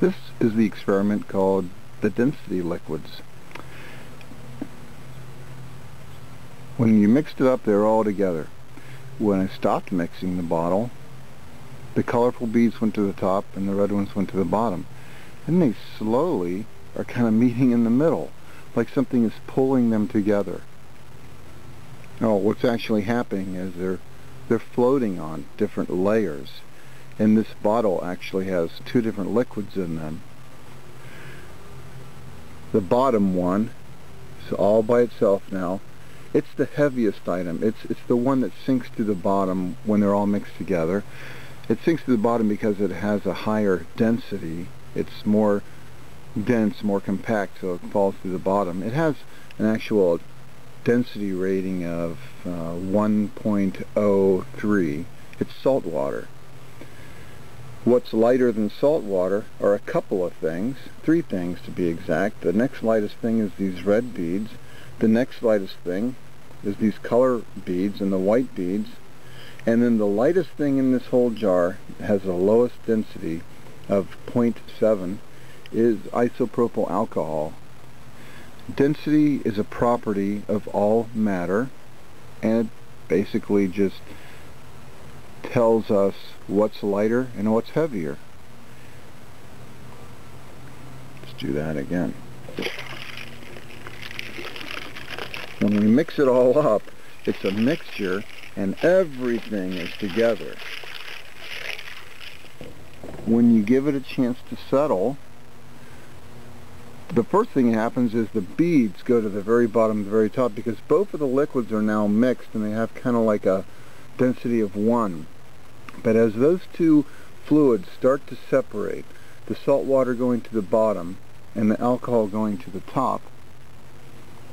This is the experiment called the density liquids. When you mixed it up, they're all together. When I stopped mixing the bottle, the colorful beads went to the top and the red ones went to the bottom. And they slowly are kind of meeting in the middle, like something is pulling them together. Oh, what's actually happening is they're they're floating on different layers and this bottle actually has two different liquids in them. The bottom one is all by itself now. It's the heaviest item. It's, it's the one that sinks to the bottom when they're all mixed together. It sinks to the bottom because it has a higher density. It's more dense, more compact, so it falls to the bottom. It has an actual density rating of uh, 1.03. It's salt water. What's lighter than salt water are a couple of things, three things to be exact. The next lightest thing is these red beads. The next lightest thing is these color beads and the white beads. And then the lightest thing in this whole jar has the lowest density of 0.7 is isopropyl alcohol. Density is a property of all matter and it basically just tells us what's lighter and what's heavier. Let's do that again. When we mix it all up, it's a mixture and everything is together. When you give it a chance to settle, the first thing that happens is the beads go to the very bottom, the very top, because both of the liquids are now mixed and they have kind of like a density of 1. But as those two fluids start to separate, the salt water going to the bottom and the alcohol going to the top,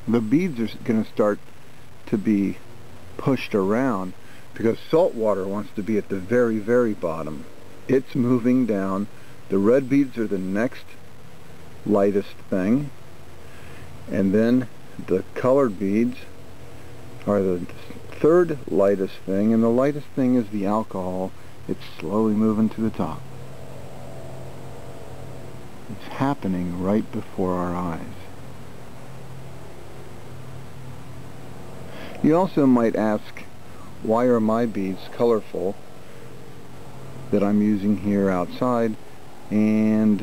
the beads are going to start to be pushed around because salt water wants to be at the very, very bottom. It's moving down. The red beads are the next lightest thing. And then the colored beads are the third lightest thing, and the lightest thing is the alcohol. It's slowly moving to the top. It's happening right before our eyes. You also might ask, why are my beads colorful that I'm using here outside, and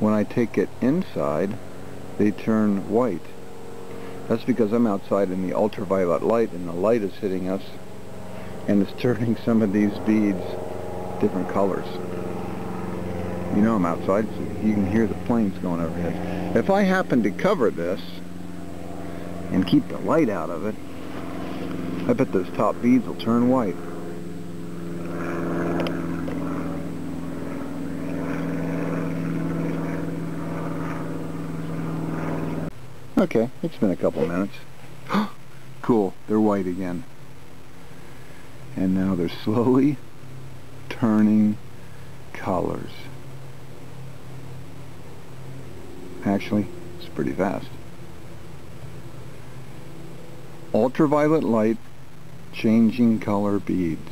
when I take it inside, they turn white. That's because I'm outside in the ultraviolet light and the light is hitting us and it's turning some of these beads different colors. You know I'm outside so you can hear the planes going overhead. If I happen to cover this and keep the light out of it, I bet those top beads will turn white. Okay, it's been a couple minutes. cool, they're white again. And now they're slowly turning colors. Actually, it's pretty fast. Ultraviolet light changing color beads.